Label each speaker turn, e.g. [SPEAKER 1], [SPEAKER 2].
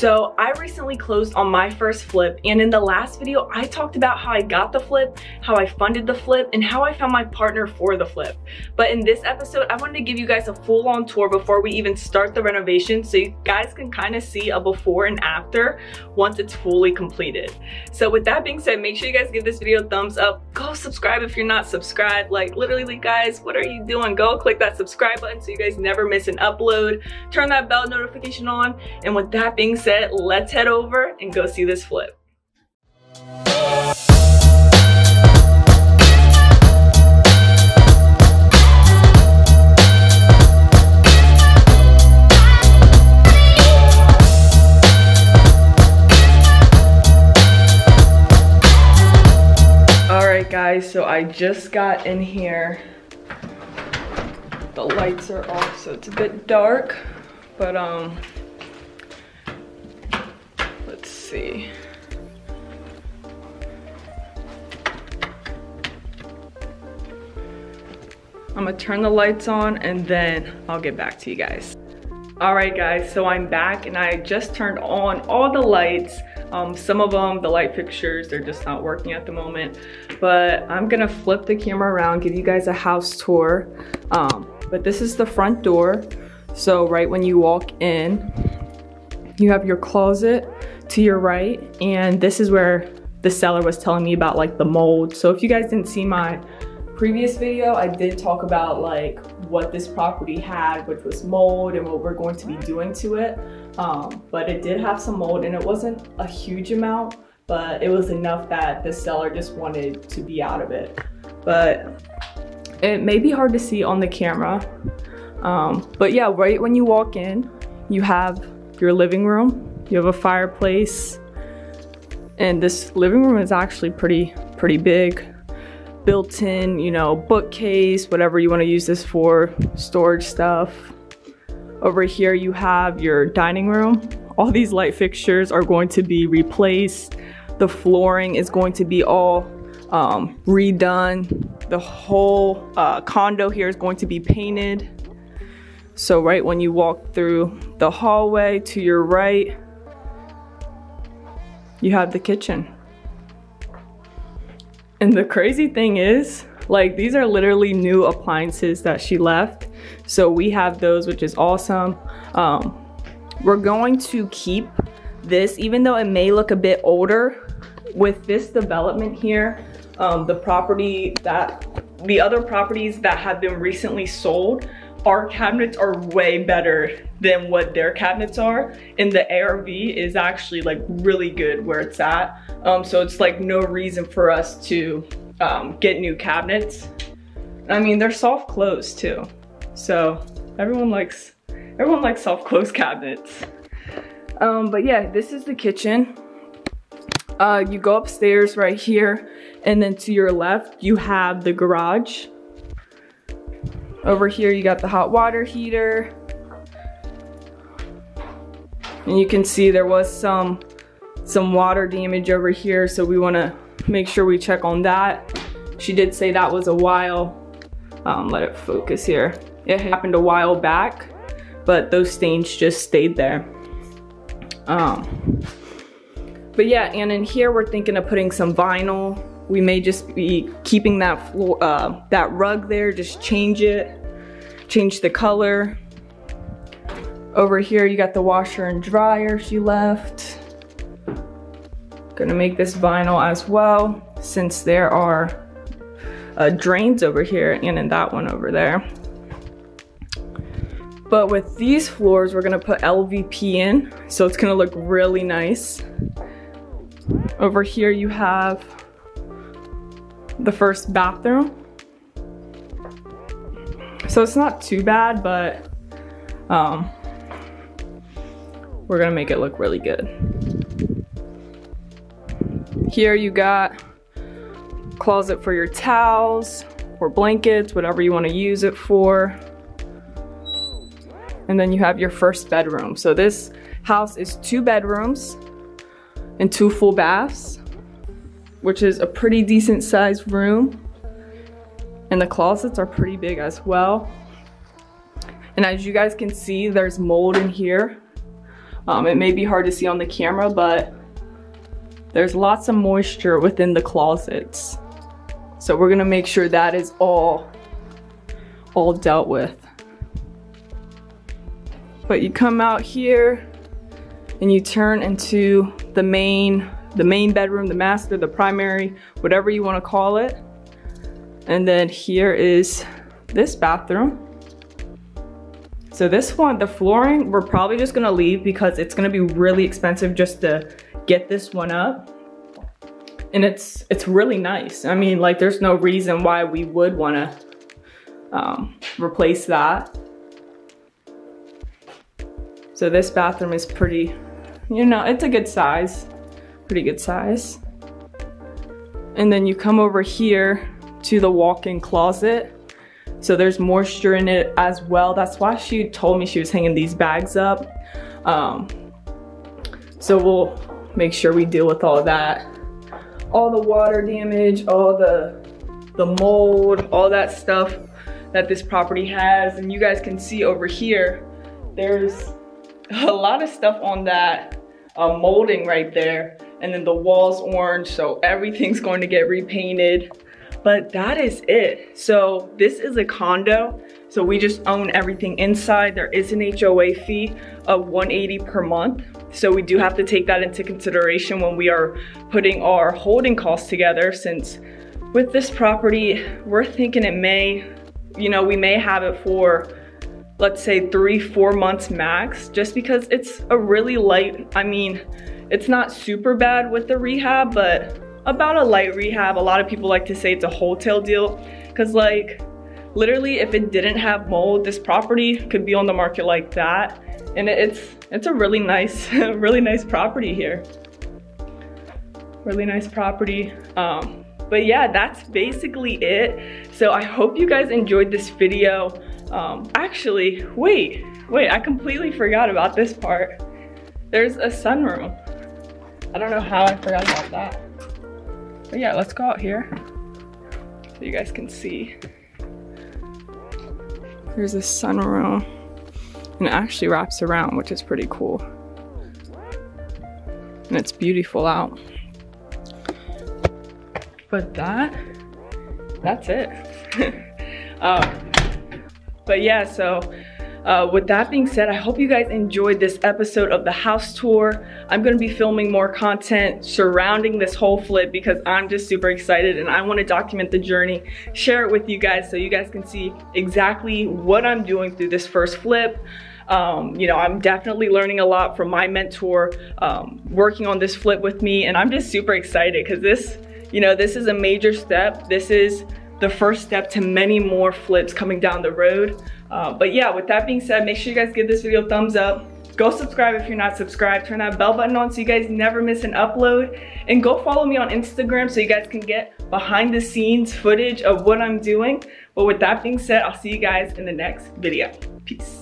[SPEAKER 1] So I recently closed on my first flip and in the last video I talked about how I got the flip, how I funded the flip, and how I found my partner for the flip. But in this episode I wanted to give you guys a full on tour before we even start the renovation so you guys can kind of see a before and after once it's fully completed. So with that being said, make sure you guys give this video a thumbs up. Go subscribe if you're not subscribed. Like literally guys, what are you doing? Go click that subscribe button so you guys never miss an upload. Turn that bell notification on. And with that being said, let's head over and go see this flip. Guys, so I just got in here. The lights are off, so it's a bit dark, but um, see. I'm gonna turn the lights on and then I'll get back to you guys. All right guys, so I'm back and I just turned on all the lights. Um, some of them, the light fixtures, they're just not working at the moment. But I'm gonna flip the camera around, give you guys a house tour. Um, but this is the front door. So right when you walk in, you have your closet to your right. And this is where the seller was telling me about like the mold. So if you guys didn't see my previous video, I did talk about like what this property had, which was mold and what we're going to be doing to it. Um, but it did have some mold and it wasn't a huge amount, but it was enough that the seller just wanted to be out of it. But it may be hard to see on the camera. Um, but yeah, right when you walk in, you have your living room you have a fireplace. And this living room is actually pretty, pretty big. Built in, you know, bookcase, whatever you want to use this for, storage stuff. Over here you have your dining room. All these light fixtures are going to be replaced. The flooring is going to be all um, redone. The whole uh, condo here is going to be painted. So right when you walk through the hallway to your right, you have the kitchen. And the crazy thing is, like these are literally new appliances that she left. So we have those, which is awesome. Um, we're going to keep this, even though it may look a bit older, with this development here, um, the property that, the other properties that have been recently sold, our cabinets are way better than what their cabinets are. And the ARV is actually like really good where it's at. Um, so it's like no reason for us to um, get new cabinets. I mean, they're soft close too. So everyone likes, everyone likes soft close cabinets. Um, but yeah, this is the kitchen. Uh, you go upstairs right here and then to your left, you have the garage. Over here, you got the hot water heater. And you can see there was some, some water damage over here, so we wanna make sure we check on that. She did say that was a while, um, let it focus here. It happened a while back, but those stains just stayed there. Um, but yeah, and in here we're thinking of putting some vinyl we may just be keeping that floor, uh, that rug there, just change it, change the color. Over here, you got the washer and dryer she left. Gonna make this vinyl as well, since there are uh, drains over here and in that one over there. But with these floors, we're gonna put LVP in, so it's gonna look really nice. Over here you have the first bathroom. So it's not too bad, but um, we're gonna make it look really good. Here you got closet for your towels or blankets, whatever you wanna use it for. And then you have your first bedroom. So this house is two bedrooms and two full baths which is a pretty decent sized room. And the closets are pretty big as well. And as you guys can see, there's mold in here. Um, it may be hard to see on the camera, but there's lots of moisture within the closets. So we're gonna make sure that is all, all dealt with. But you come out here and you turn into the main, the main bedroom, the master, the primary, whatever you wanna call it. And then here is this bathroom. So this one, the flooring, we're probably just gonna leave because it's gonna be really expensive just to get this one up. And it's it's really nice. I mean, like there's no reason why we would wanna um, replace that. So this bathroom is pretty, you know, it's a good size, pretty good size. And then you come over here to the walk-in closet so there's moisture in it as well. That's why she told me she was hanging these bags up. Um, so we'll make sure we deal with all that. All the water damage, all the, the mold, all that stuff that this property has. And you guys can see over here, there's a lot of stuff on that uh, molding right there. And then the wall's orange, so everything's going to get repainted but that is it. So this is a condo. So we just own everything inside. There is an HOA fee of 180 per month. So we do have to take that into consideration when we are putting our holding costs together since with this property, we're thinking it may, you know, we may have it for let's say three, four months max, just because it's a really light, I mean, it's not super bad with the rehab, but about a light rehab. A lot of people like to say it's a wholesale deal because like literally if it didn't have mold, this property could be on the market like that. And it's, it's a really nice, really nice property here. Really nice property. Um, but yeah, that's basically it. So I hope you guys enjoyed this video. Um, actually, wait, wait, I completely forgot about this part. There's a sunroom. I don't know how I forgot about that. But yeah, let's go out here so you guys can see. There's a sunroom and it actually wraps around, which is pretty cool. And it's beautiful out. But that, that's it. um, but yeah, so uh, with that being said, I hope you guys enjoyed this episode of the house tour. I'm gonna be filming more content surrounding this whole flip because I'm just super excited and I wanna document the journey, share it with you guys so you guys can see exactly what I'm doing through this first flip. Um, you know, I'm definitely learning a lot from my mentor um, working on this flip with me and I'm just super excited because this, you know, this is a major step. This is the first step to many more flips coming down the road. Uh, but yeah, with that being said, make sure you guys give this video a thumbs up. Go subscribe if you're not subscribed. Turn that bell button on so you guys never miss an upload. And go follow me on Instagram so you guys can get behind the scenes footage of what I'm doing. But with that being said, I'll see you guys in the next video. Peace.